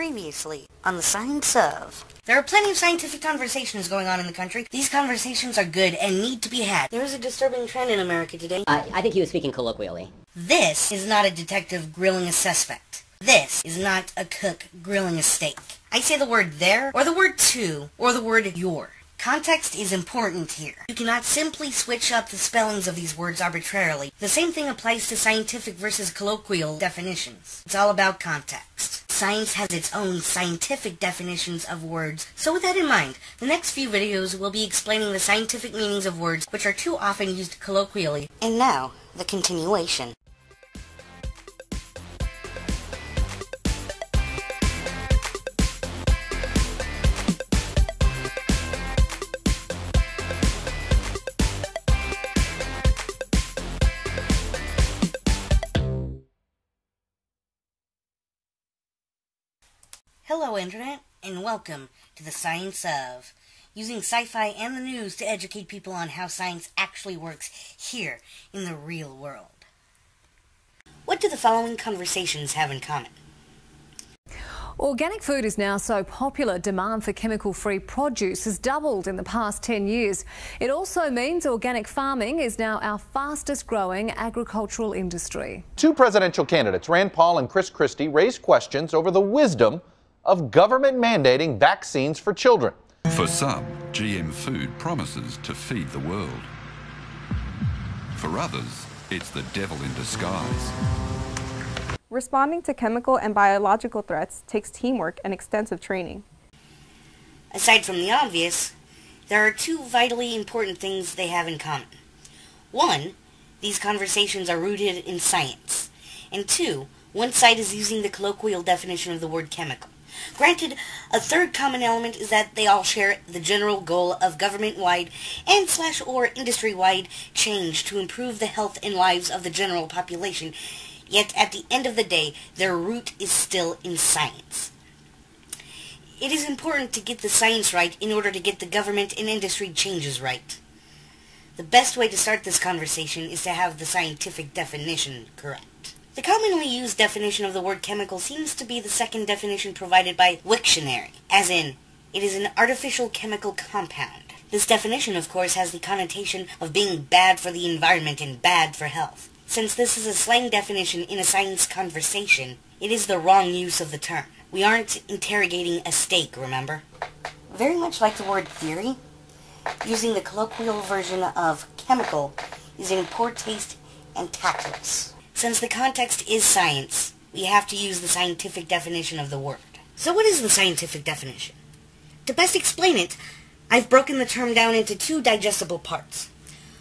Previously on the science of. There are plenty of scientific conversations going on in the country. These conversations are good and need to be had. There is a disturbing trend in America today. Uh, I think he was speaking colloquially. This is not a detective grilling a suspect. This is not a cook grilling a steak. I say the word there, or the word to, or the word your. Context is important here. You cannot simply switch up the spellings of these words arbitrarily. The same thing applies to scientific versus colloquial definitions. It's all about context. Science has its own scientific definitions of words, so with that in mind, the next few videos will be explaining the scientific meanings of words which are too often used colloquially. And now, the continuation. Hello, Internet, and welcome to the Science of. Using sci-fi and the news to educate people on how science actually works here in the real world. What do the following conversations have in common? Organic food is now so popular, demand for chemical free produce has doubled in the past 10 years. It also means organic farming is now our fastest growing agricultural industry. Two presidential candidates, Rand Paul and Chris Christie, raised questions over the wisdom of government mandating vaccines for children. For some, GM food promises to feed the world. For others, it's the devil in disguise. Responding to chemical and biological threats takes teamwork and extensive training. Aside from the obvious, there are two vitally important things they have in common. One, these conversations are rooted in science. And two, one side is using the colloquial definition of the word chemical. Granted, a third common element is that they all share the general goal of government-wide and slash or industry-wide change to improve the health and lives of the general population, yet at the end of the day, their root is still in science. It is important to get the science right in order to get the government and industry changes right. The best way to start this conversation is to have the scientific definition correct. The commonly used definition of the word chemical seems to be the second definition provided by Wiktionary, as in, it is an artificial chemical compound. This definition, of course, has the connotation of being bad for the environment and bad for health. Since this is a slang definition in a science conversation, it is the wrong use of the term. We aren't interrogating a steak, remember? Very much like the word theory, using the colloquial version of chemical is in poor taste and tactless. Since the context is science, we have to use the scientific definition of the word. So what is the scientific definition? To best explain it, I've broken the term down into two digestible parts.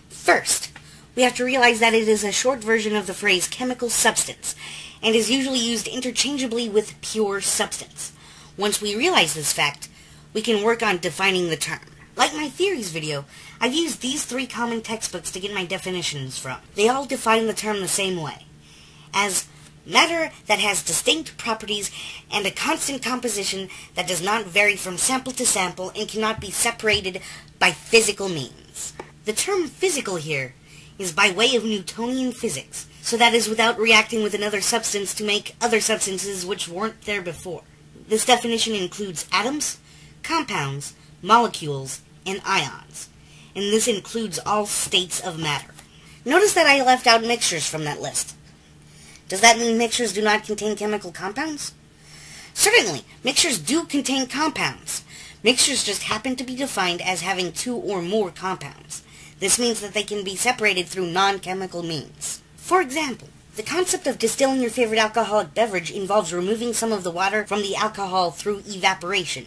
First, we have to realize that it is a short version of the phrase chemical substance, and is usually used interchangeably with pure substance. Once we realize this fact, we can work on defining the term. Like my theories video, I've used these three common textbooks to get my definitions from. They all define the term the same way as matter that has distinct properties and a constant composition that does not vary from sample to sample and cannot be separated by physical means. The term physical here is by way of Newtonian physics, so that is without reacting with another substance to make other substances which weren't there before. This definition includes atoms, compounds, molecules, and ions, and this includes all states of matter. Notice that I left out mixtures from that list. Does that mean mixtures do not contain chemical compounds? Certainly, mixtures do contain compounds. Mixtures just happen to be defined as having two or more compounds. This means that they can be separated through non-chemical means. For example, the concept of distilling your favorite alcoholic beverage involves removing some of the water from the alcohol through evaporation,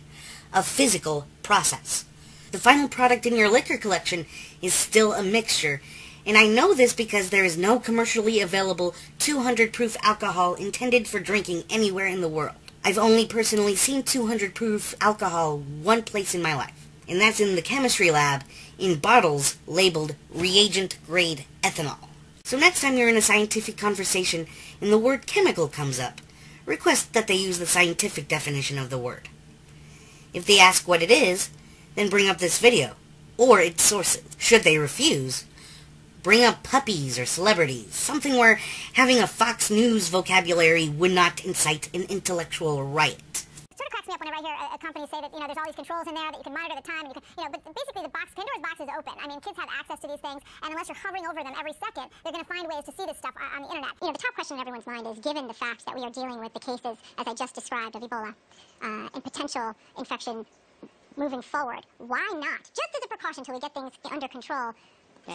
a physical process. The final product in your liquor collection is still a mixture, and I know this because there is no commercially available 200 proof alcohol intended for drinking anywhere in the world. I've only personally seen 200 proof alcohol one place in my life, and that's in the chemistry lab in bottles labeled reagent grade ethanol. So next time you're in a scientific conversation and the word chemical comes up, request that they use the scientific definition of the word. If they ask what it is, then bring up this video, or its sources. Should they refuse, bring up puppies or celebrities, something where having a Fox News vocabulary would not incite an intellectual riot. Cracks me up whenever I hear a, a company say that, you know, there's all these controls in there that you can monitor the time, and you can, you know, but basically the box, Pandora's box is open. I mean, kids have access to these things, and unless you're hovering over them every second, they're going to find ways to see this stuff on, on the internet. You know, the top question in everyone's mind is, given the fact that we are dealing with the cases, as I just described, of Ebola uh, and potential infection moving forward, why not, just as a precaution until we get things under control,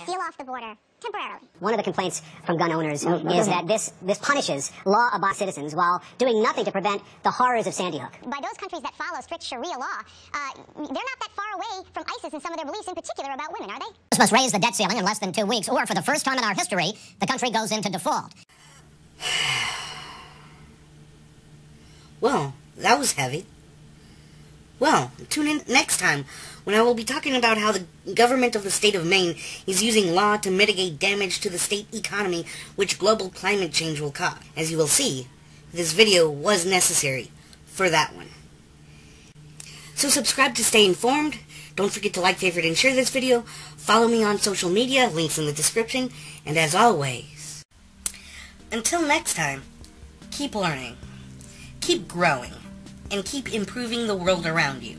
seal off the border temporarily? One of the complaints from gun owners is that this, this punishes law-abiding citizens while doing nothing to prevent the horrors of Sandy Hook. By those countries that follow strict Sharia law, uh, they're not that far away from ISIS and some of their beliefs, in particular about women, are they? This must raise the debt ceiling in less than two weeks, or for the first time in our history, the country goes into default. Well, that was heavy. Well, tune in next time when I will be talking about how the government of the state of Maine is using law to mitigate damage to the state economy which global climate change will cause. As you will see, this video was necessary for that one. So subscribe to stay informed. Don't forget to like, favorite, and share this video. Follow me on social media, links in the description. And as always, until next time, keep learning, keep growing, and keep improving the world around you.